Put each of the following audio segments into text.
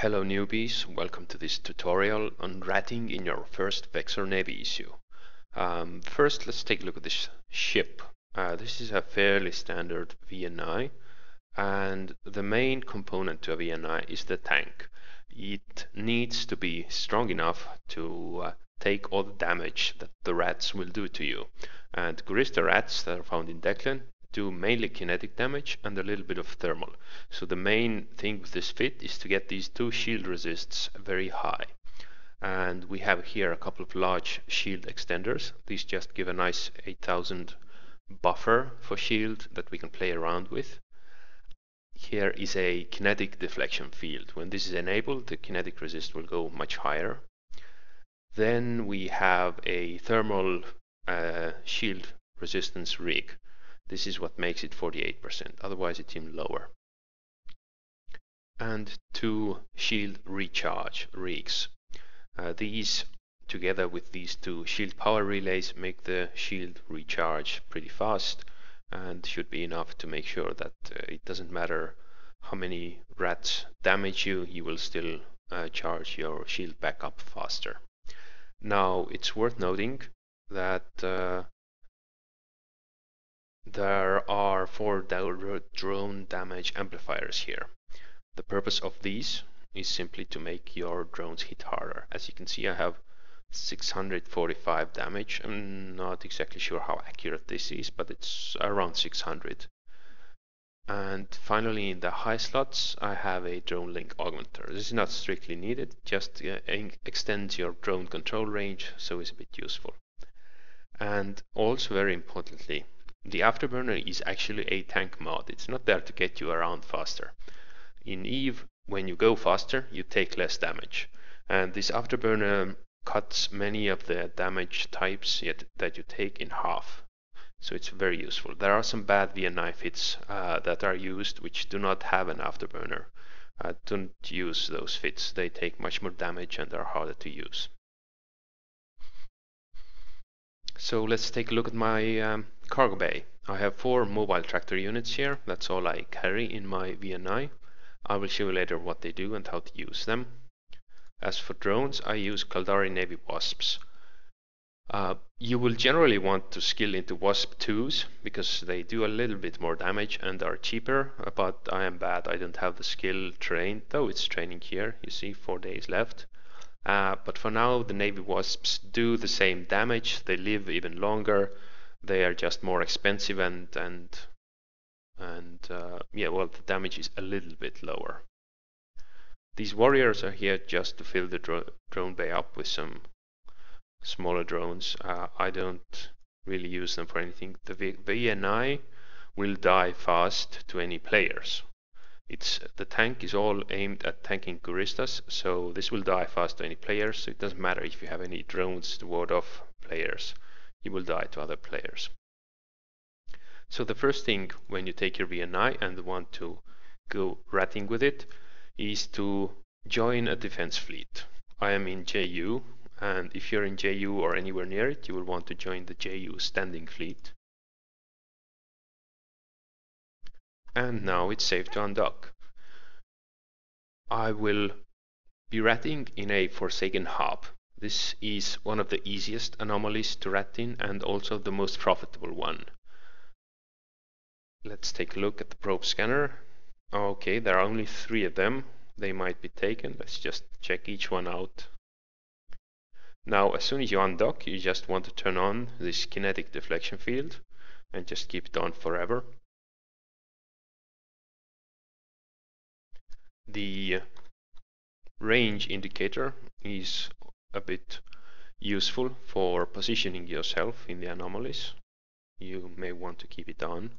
Hello newbies, welcome to this tutorial on ratting in your first Vexor Navy issue. Um, first let's take a look at this ship. Uh, this is a fairly standard VNI and the main component to a VNI is the tank. It needs to be strong enough to uh, take all the damage that the rats will do to you. And Gurista rats that are found in Deklein do mainly kinetic damage and a little bit of thermal. So the main thing with this fit is to get these two shield resists very high. And we have here a couple of large shield extenders. These just give a nice 8000 buffer for shield that we can play around with. Here is a kinetic deflection field. When this is enabled, the kinetic resist will go much higher. Then we have a thermal uh, shield resistance rig. This is what makes it 48%, otherwise it's even lower. And two shield recharge rigs. Uh, these, together with these two shield power relays, make the shield recharge pretty fast and should be enough to make sure that uh, it doesn't matter how many rats damage you, you will still uh, charge your shield back up faster. Now, it's worth noting that uh, there are four drone damage amplifiers here. The purpose of these is simply to make your drones hit harder. As you can see I have 645 damage. I'm not exactly sure how accurate this is, but it's around 600. And finally in the high slots I have a drone link augmenter. This is not strictly needed, just uh, extends your drone control range, so it's a bit useful. And also very importantly, the afterburner is actually a tank mod. It's not there to get you around faster. In Eve, when you go faster, you take less damage. And this afterburner cuts many of the damage types yet that you take in half. So it's very useful. There are some bad VNI fits uh, that are used which do not have an afterburner. Uh, don't use those fits. They take much more damage and are harder to use. So let's take a look at my um, cargo bay. I have four mobile tractor units here. That's all I carry in my VNI. I will show you later what they do and how to use them. As for drones, I use Caldari Navy Wasps. Uh, you will generally want to skill into Wasp 2s because they do a little bit more damage and are cheaper, but I am bad. I don't have the skill trained, though it's training here. You see, four days left. Uh, but for now, the Navy Wasps do the same damage. They live even longer. They are just more expensive and and and uh, yeah, well, the damage is a little bit lower. These warriors are here just to fill the dro drone bay up with some smaller drones. Uh, I don't really use them for anything. The VNI will die fast to any players. It's the tank is all aimed at tanking Guristas, so this will die fast to any players. So it doesn't matter if you have any drones to ward off players, you will die to other players. So the first thing when you take your VNI and want to go ratting with it is to join a defense fleet. I am in JU, and if you're in JU or anywhere near it, you will want to join the JU standing fleet. and now it's safe to undock. I will be ratting in a Forsaken hub. This is one of the easiest anomalies to rat in and also the most profitable one. Let's take a look at the probe scanner. Okay, there are only three of them. They might be taken. Let's just check each one out. Now, as soon as you undock, you just want to turn on this kinetic deflection field and just keep it on forever. The range indicator is a bit useful for positioning yourself in the anomalies. You may want to keep it on.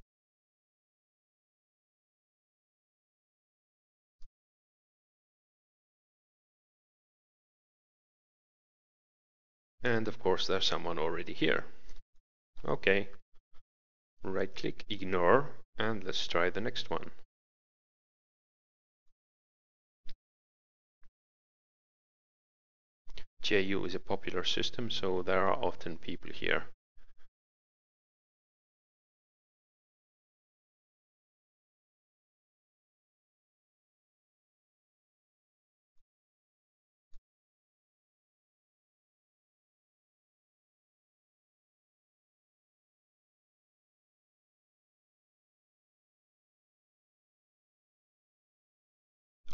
And of course there's someone already here. Okay. Right click, ignore, and let's try the next one. PCIU is a popular system, so there are often people here.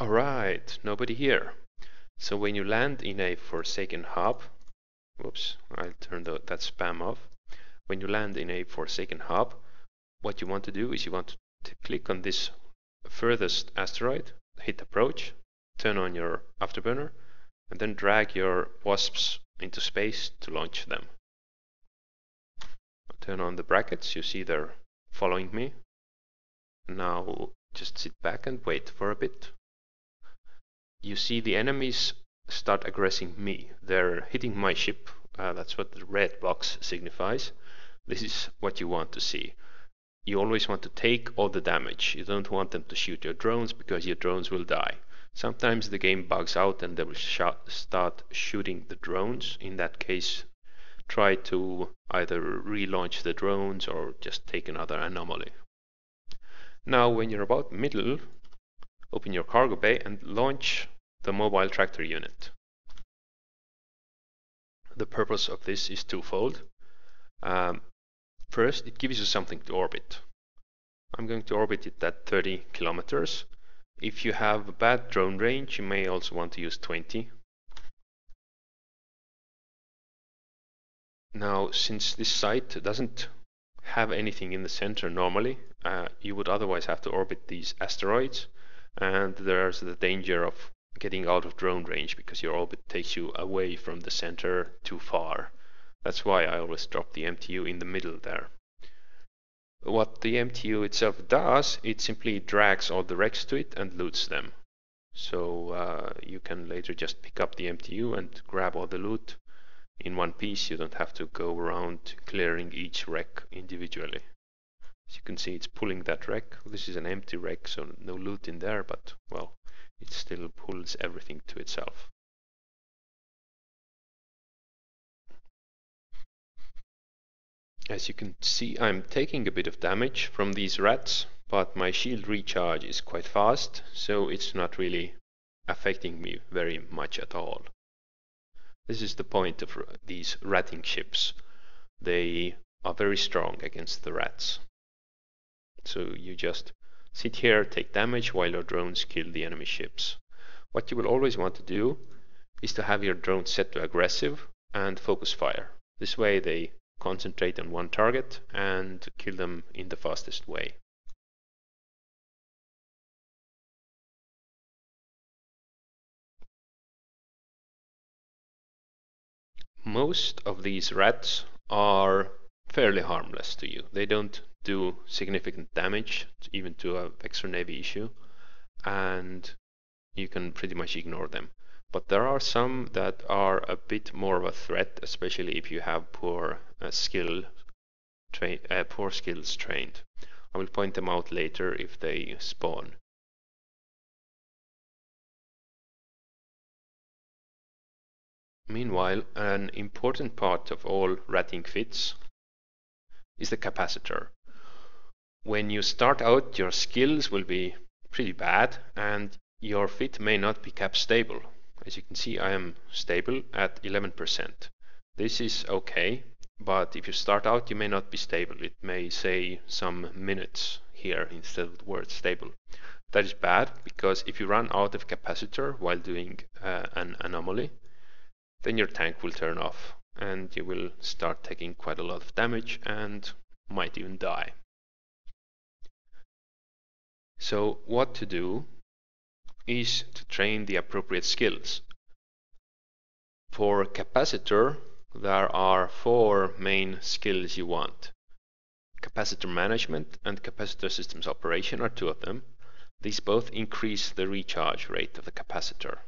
Alright, nobody here. So when you land in a Forsaken hub, whoops, I'll turn the, that spam off. When you land in a Forsaken hub, what you want to do is you want to click on this furthest asteroid, hit approach, turn on your afterburner, and then drag your wasps into space to launch them. Turn on the brackets, you see they're following me. Now just sit back and wait for a bit. You see the enemies start aggressing me. They're hitting my ship. Uh, that's what the red box signifies. This is what you want to see. You always want to take all the damage. You don't want them to shoot your drones because your drones will die. Sometimes the game bugs out and they will sh start shooting the drones. In that case, try to either relaunch the drones or just take another anomaly. Now when you're about middle, open your cargo bay and launch the mobile tractor unit. The purpose of this is twofold. Um, first, it gives you something to orbit. I'm going to orbit it at 30 kilometers. If you have a bad drone range, you may also want to use 20. Now, since this site doesn't have anything in the center normally, uh, you would otherwise have to orbit these asteroids, and there's the danger of getting out of drone range because your orbit takes you away from the center too far. That's why I always drop the MTU in the middle there. What the MTU itself does, it simply drags all the wrecks to it and loots them. So uh, you can later just pick up the MTU and grab all the loot in one piece. You don't have to go around clearing each wreck individually. As you can see, it's pulling that wreck. This is an empty wreck, so no loot in there, but well, it still pulls everything to itself. As you can see, I'm taking a bit of damage from these rats, but my shield recharge is quite fast, so it's not really affecting me very much at all. This is the point of these ratting ships. They are very strong against the rats. So you just sit here, take damage while your drones kill the enemy ships. What you will always want to do is to have your drone set to aggressive and focus fire. This way they concentrate on one target and kill them in the fastest way. Most of these rats are fairly harmless to you. They don't do significant damage, even to a Vexor Navy issue, and you can pretty much ignore them. But there are some that are a bit more of a threat, especially if you have poor uh, skill, uh, poor skills trained. I will point them out later if they spawn. Meanwhile, an important part of all ratting fits is the capacitor. When you start out, your skills will be pretty bad and your fit may not be cap stable. As you can see, I am stable at 11%. This is okay, but if you start out, you may not be stable. It may say some minutes here instead of the word stable. That is bad because if you run out of capacitor while doing uh, an anomaly, then your tank will turn off and you will start taking quite a lot of damage and might even die. So what to do is to train the appropriate skills. For capacitor, there are four main skills you want. Capacitor management and capacitor systems operation are two of them. These both increase the recharge rate of the capacitor.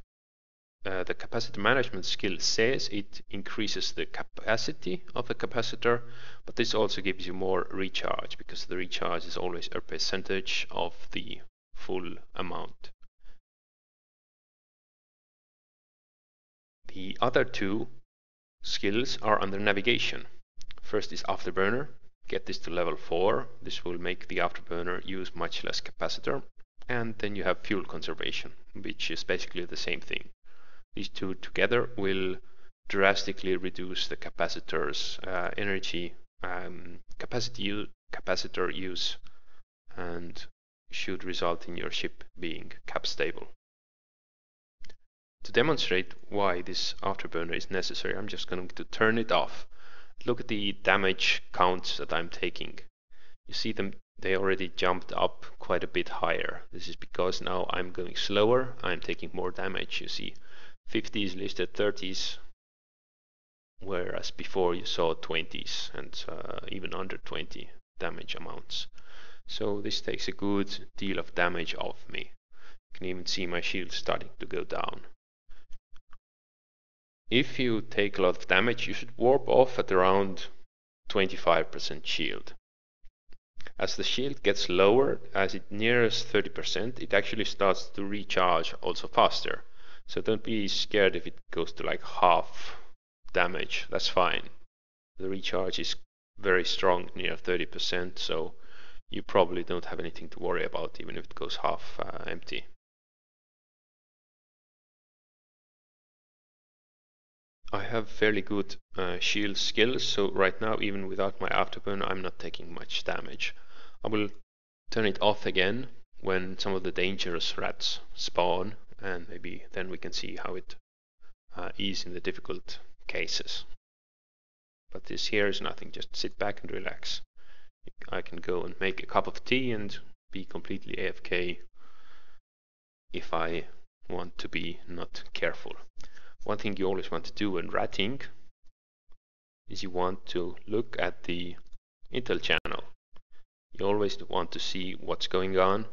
Uh, the capacitor management skill says it increases the capacity of the capacitor, but this also gives you more recharge because the recharge is always a percentage of the full amount. The other two skills are under navigation. First is afterburner. Get this to level 4. This will make the afterburner use much less capacitor. And then you have fuel conservation, which is basically the same thing. These two together will drastically reduce the capacitor's uh, energy um, capacity capacitor use and should result in your ship being cap stable. to demonstrate why this afterburner is necessary, I'm just going to turn it off. Look at the damage counts that I'm taking. You see them, they already jumped up quite a bit higher. This is because now I'm going slower, I'm taking more damage. You see 50s listed 30s, whereas before you saw 20s and uh, even under 20 damage amounts. So this takes a good deal of damage off me. You can even see my shield starting to go down. If you take a lot of damage, you should warp off at around 25% shield. As the shield gets lower, as it nears 30%, it actually starts to recharge also faster. So don't be scared if it goes to like half damage, that's fine. The recharge is very strong, near 30%, so you probably don't have anything to worry about even if it goes half uh, empty. I have fairly good uh, shield skills, so right now even without my afterburn I'm not taking much damage. I will turn it off again when some of the dangerous rats spawn and maybe then we can see how it uh, is in the difficult cases. But this here is nothing, just sit back and relax. I can go and make a cup of tea and be completely AFK if I want to be not careful. One thing you always want to do when ratting is you want to look at the intel channel. You always want to see what's going on.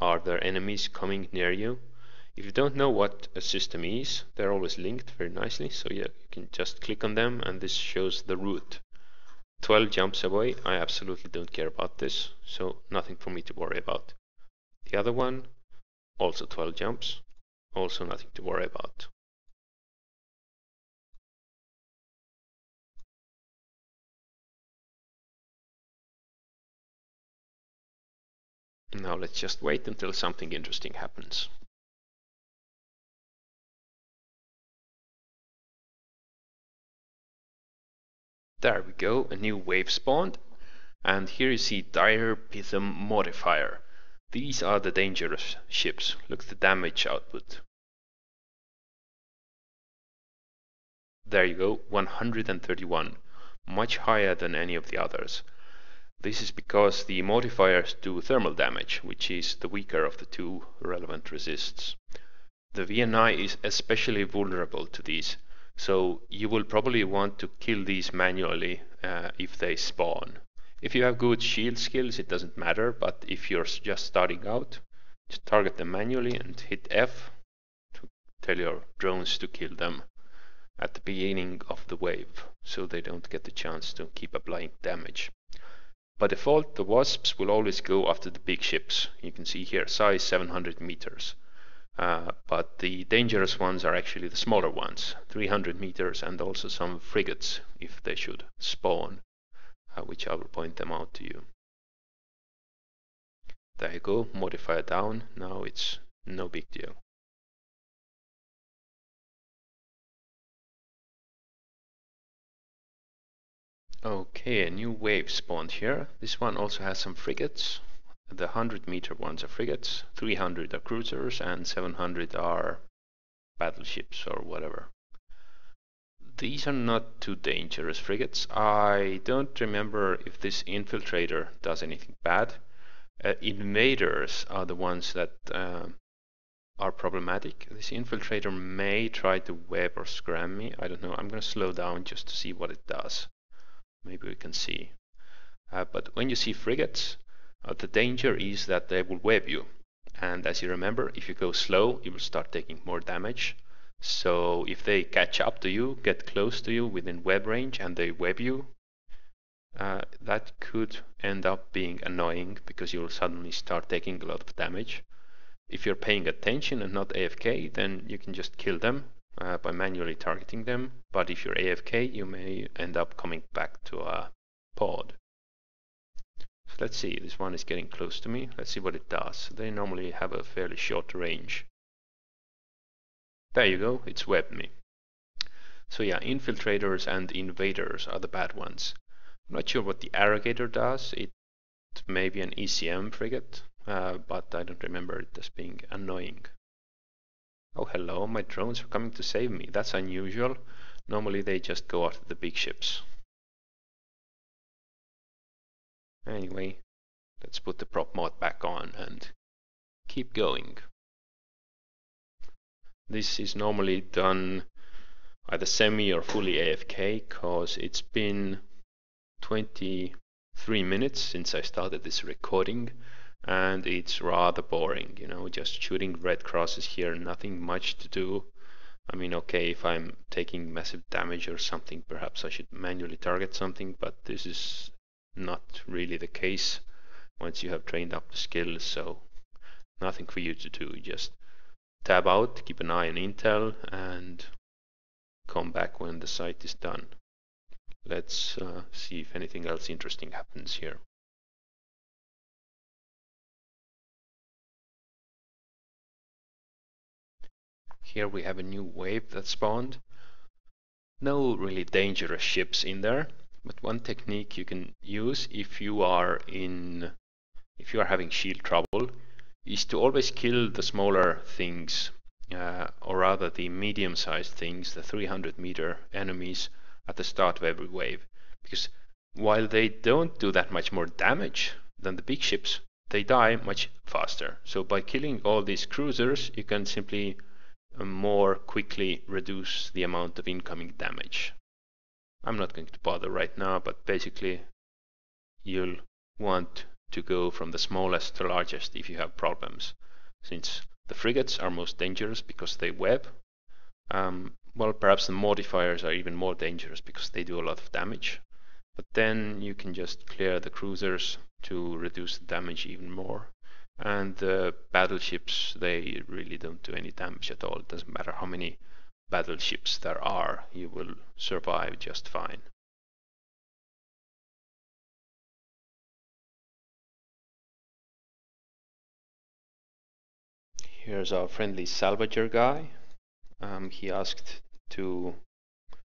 Are there enemies coming near you? If you don't know what a system is, they're always linked very nicely, so yeah, you can just click on them and this shows the route. 12 jumps away, I absolutely don't care about this, so nothing for me to worry about. The other one, also 12 jumps, also nothing to worry about. Now let's just wait until something interesting happens. There we go, a new wave spawned. And here you see Dire Pithum Mortifier. These are the dangerous ships. Look at the damage output. There you go, 131, much higher than any of the others. This is because the Mortifiers do thermal damage, which is the weaker of the two relevant resists. The VNI is especially vulnerable to these, so you will probably want to kill these manually uh, if they spawn. If you have good shield skills, it doesn't matter, but if you're just starting out, just target them manually and hit F to tell your drones to kill them at the beginning of the wave, so they don't get the chance to keep applying damage. By default, the wasps will always go after the big ships. You can see here, size 700 meters. Uh, but the dangerous ones are actually the smaller ones, 300 meters, and also some frigates, if they should spawn, uh, which I will point them out to you. There you go, Mortifier down, now it's no big deal. Okay, a new wave spawned here. This one also has some frigates. The 100 meter ones are frigates, 300 are cruisers, and 700 are battleships or whatever. These are not too dangerous frigates. I don't remember if this infiltrator does anything bad. Uh, invaders are the ones that uh, are problematic. This infiltrator may try to web or scram me. I don't know. I'm going to slow down just to see what it does maybe we can see. Uh, but when you see frigates, uh, the danger is that they will web you. And as you remember, if you go slow, you will start taking more damage. So if they catch up to you, get close to you within web range, and they web you, uh, that could end up being annoying because you'll suddenly start taking a lot of damage. If you're paying attention and not AFK, then you can just kill them uh, by manually targeting them, but if you're AFK, you may end up coming back to a pod. So let's see, this one is getting close to me. Let's see what it does. They normally have a fairly short range. There you go, it's webbed me. So yeah, infiltrators and invaders are the bad ones. I'm not sure what the Arrogator does. It may be an ECM frigate, uh, but I don't remember it as being annoying. Oh, hello, my drones are coming to save me. That's unusual. Normally they just go after the big ships. Anyway, let's put the prop mod back on and keep going. This is normally done either semi or fully AFK because it's been 23 minutes since I started this recording and it's rather boring, you know, just shooting red crosses here, nothing much to do. I mean, okay, if I'm taking massive damage or something, perhaps I should manually target something, but this is not really the case once you have trained up the skills, so nothing for you to do. Just tab out, keep an eye on Intel, and come back when the site is done. Let's uh, see if anything else interesting happens here. Here we have a new wave that spawned. No really dangerous ships in there, but one technique you can use if you are in if you are having shield trouble is to always kill the smaller things uh, or rather the medium-sized things, the 300 meter enemies at the start of every wave. Because while they don't do that much more damage than the big ships, they die much faster. So by killing all these cruisers, you can simply more quickly reduce the amount of incoming damage. I'm not going to bother right now, but basically you'll want to go from the smallest to largest if you have problems. Since the frigates are most dangerous because they web, um, well, perhaps the Mortifiers are even more dangerous because they do a lot of damage. But then you can just clear the cruisers to reduce the damage even more and the battleships they really don't do any damage at all. It doesn't matter how many battleships there are, you will survive just fine. Here's our friendly salvager guy. Um, he asked to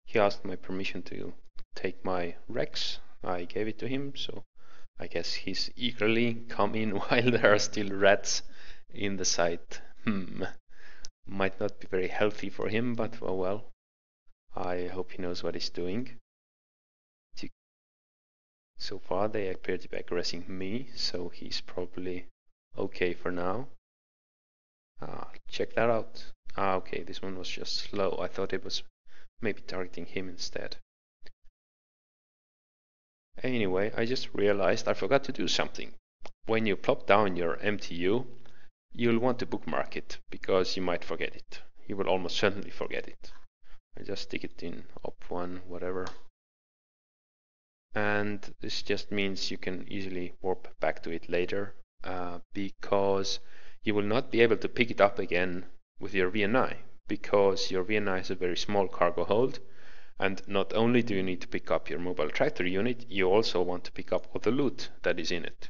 he asked my permission to take my wrecks. I gave it to him, so I guess he's eagerly come in while there are still rats in the site. Hmm. Might not be very healthy for him, but oh well. I hope he knows what he's doing. So far they appear to be aggressing me, so he's probably okay for now. Ah, check that out. Ah, okay, this one was just slow. I thought it was maybe targeting him instead. Anyway, I just realized I forgot to do something. When you plop down your MTU, you'll want to bookmark it because you might forget it. You will almost certainly forget it. I just stick it in op1, whatever. And this just means you can easily warp back to it later uh, because you will not be able to pick it up again with your VNI because your VNI is a very small cargo hold and not only do you need to pick up your mobile tractor unit, you also want to pick up all the loot that is in it.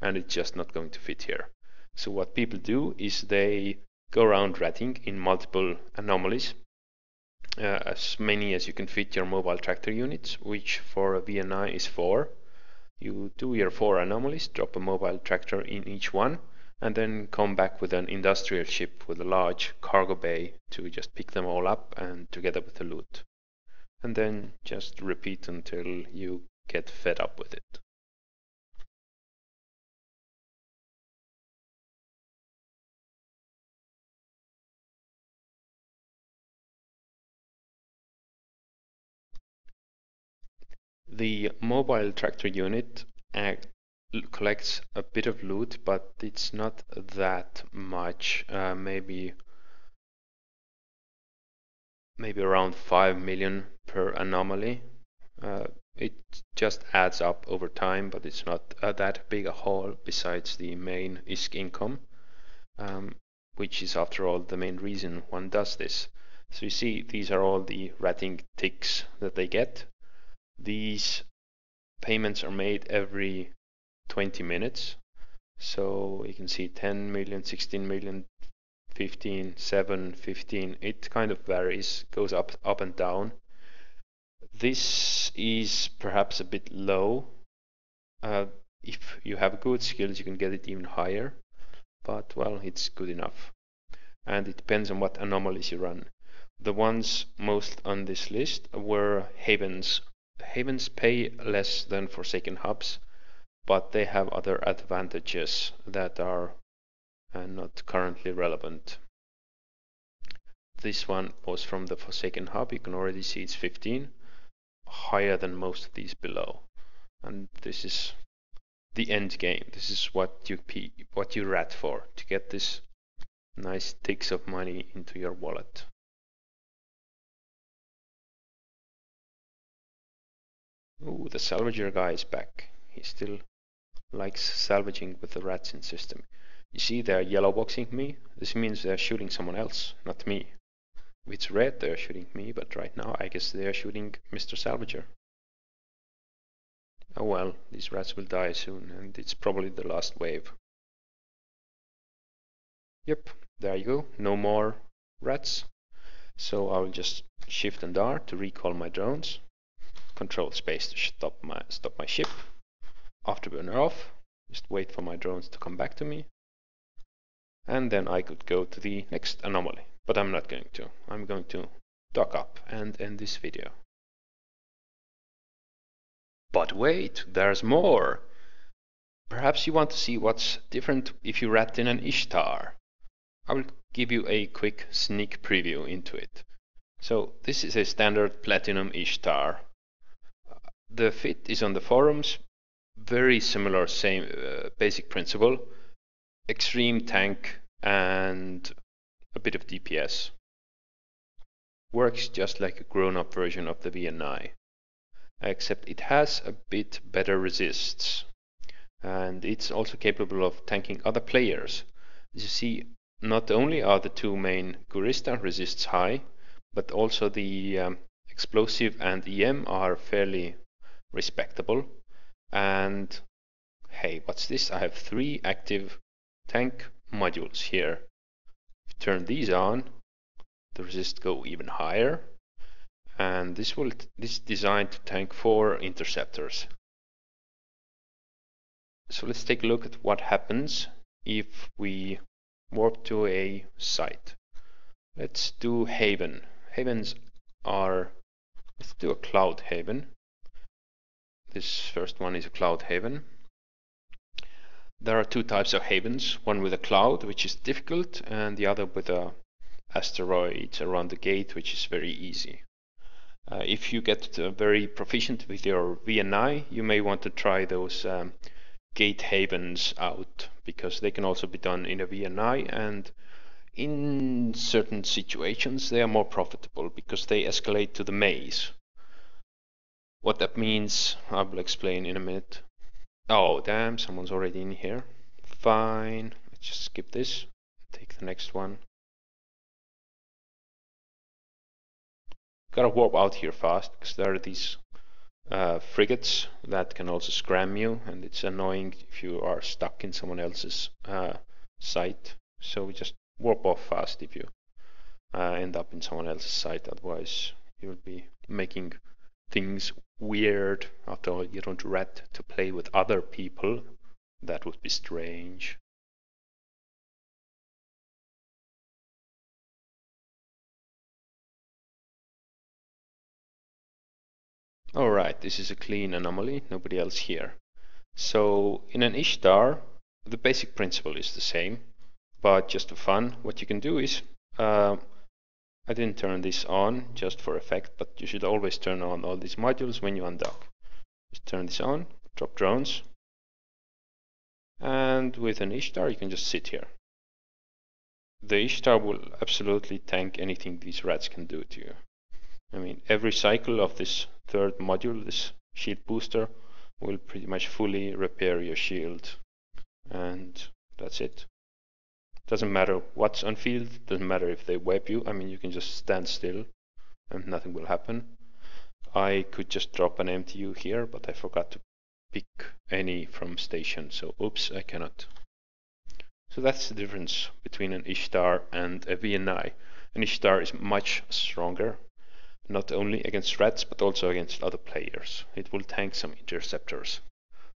And it's just not going to fit here. So what people do is they go around ratting in multiple anomalies, uh, as many as you can fit your mobile tractor units, which for a VNI is four. You do your four anomalies, drop a mobile tractor in each one, and then come back with an industrial ship with a large cargo bay to just pick them all up and together with the loot and then just repeat until you get fed up with it. The mobile tractor unit collects a bit of loot, but it's not that much, uh, maybe maybe around 5 million per anomaly. Uh, it just adds up over time, but it's not uh, that big a haul besides the main ISK income, um, which is after all the main reason one does this. So you see, these are all the ratting ticks that they get. These payments are made every 20 minutes. So you can see 10 million, 16 million, 15, 7, 15. It kind of varies, goes up, up and down. This is perhaps a bit low. Uh, if you have good skills, you can get it even higher. But well, it's good enough. and it depends on what anomalies you run. The ones most on this list were Havens. Havens pay less than Forsaken Hubs, but they have other advantages that are uh, not currently relevant. This one was from the Forsaken Hub. You can already see it's 15, higher than most of these below. And this is the end game. This is what you what you rat for to get this nice ticks of money into your wallet. Ooh, the salvager guy is back. He still likes salvaging with the rats in system. You see they're yellow boxing me. This means they're shooting someone else, not me. If it's red, they're shooting me, but right now I guess they're shooting Mr. Salvager. Oh well, these rats will die soon, and it's probably the last wave. Yep, there you go, no more rats. So I'll just shift and R to recall my drones. Control space to stop my stop my ship. Afterburner off. Just wait for my drones to come back to me. And then I could go to the next anomaly but I'm not going to. I'm going to dock up and end this video. But wait, there's more! Perhaps you want to see what's different if you rat in an Ishtar. I will give you a quick sneak preview into it. So this is a standard Platinum Ishtar. The fit is on the forums, very similar, same uh, basic principle. Extreme tank and a bit of DPS. Works just like a grown-up version of the VNI, except it has a bit better resists. And it's also capable of tanking other players. As you see, not only are the two main Gurista resists high, but also the um, explosive and EM are fairly respectable. And hey, what's this? I have three active tank modules here turn these on, the resist go even higher. And this will this is designed to tank four interceptors. So let's take a look at what happens if we warp to a site. Let's do Haven. Havens are let's do a cloud haven. This first one is a cloud haven. There are two types of havens, one with a cloud, which is difficult, and the other with a asteroid around the gate, which is very easy. Uh, if you get uh, very proficient with your VNI, you may want to try those um, gate havens out, because they can also be done in a VNI, and in certain situations they are more profitable, because they escalate to the maze. What that means, I will explain in a minute. Oh, damn, someone's already in here. Fine. Let's just skip this. Take the next one. Gotta warp out here fast, because there are these uh, frigates that can also scram you, and it's annoying if you are stuck in someone else's uh, site. So we just warp off fast if you uh, end up in someone else's site, otherwise you'll be making things weird. After all, you don't rat to play with other people. That would be strange. Alright, this is a clean anomaly, nobody else here. So in an Ishtar, the basic principle is the same, but just for fun, what you can do is uh, I didn't turn this on just for effect, but you should always turn on all these modules when you undock. Just turn this on, drop drones, and with an Ishtar you can just sit here. The Ishtar will absolutely tank anything these rats can do to you. I mean, every cycle of this third module, this shield booster, will pretty much fully repair your shield. And that's it. Doesn't matter what's on field, doesn't matter if they web you, I mean you can just stand still and nothing will happen. I could just drop an MTU here, but I forgot to pick any from station, so oops, I cannot. So that's the difference between an Ishtar and a VNI. An Ishtar is much stronger, not only against rats, but also against other players. It will tank some interceptors.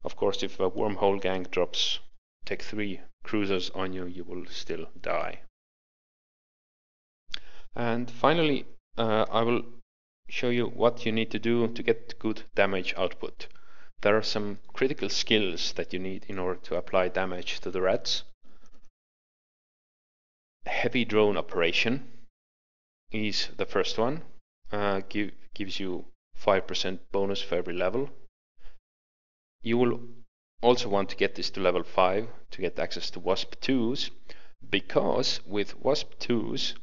Of course, if a wormhole gang drops Tech 3 cruisers on you, you will still die. And finally, uh, I will show you what you need to do to get good damage output. There are some critical skills that you need in order to apply damage to the rats. Heavy drone operation is the first one. Uh, give, gives you 5% bonus for every level. You will also want to get this to level 5 to get access to WASP 2s because with WASP 2s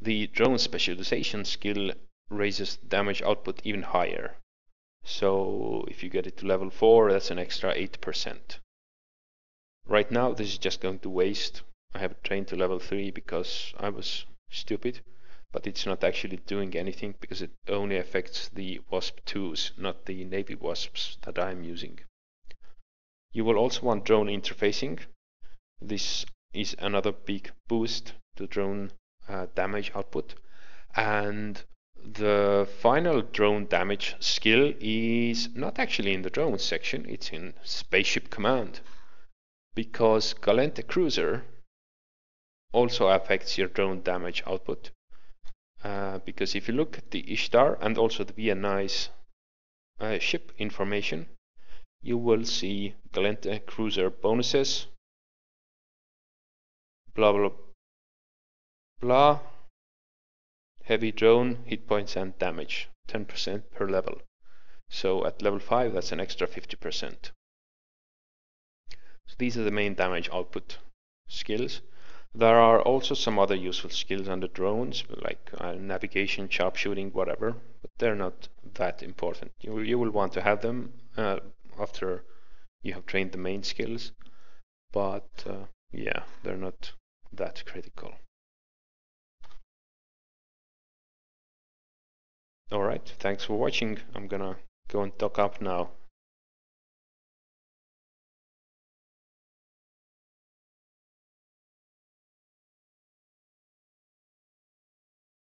the drone specialization skill raises damage output even higher. So if you get it to level 4 that's an extra 8%. Right now this is just going to waste. I have trained to level 3 because I was stupid but it's not actually doing anything because it only affects the WASP-2s, not the Navy WASPs that I'm using. You will also want drone interfacing. This is another big boost to drone uh, damage output. And the final drone damage skill is not actually in the drone section, it's in spaceship command. Because Gallente Cruiser also affects your drone damage output. Uh, because if you look at the Ishtar and also the VNI's uh, ship information, you will see Gallente Cruiser bonuses, blah blah blah, heavy drone, hit points and damage, 10% per level. So at level 5 that's an extra 50%. So these are the main damage output skills. There are also some other useful skills under drones, like uh, navigation, sharpshooting, whatever, but they're not that important. You will, you will want to have them uh, after you have trained the main skills, but uh, yeah, they're not that critical. Alright, thanks for watching. I'm gonna go and dock up now.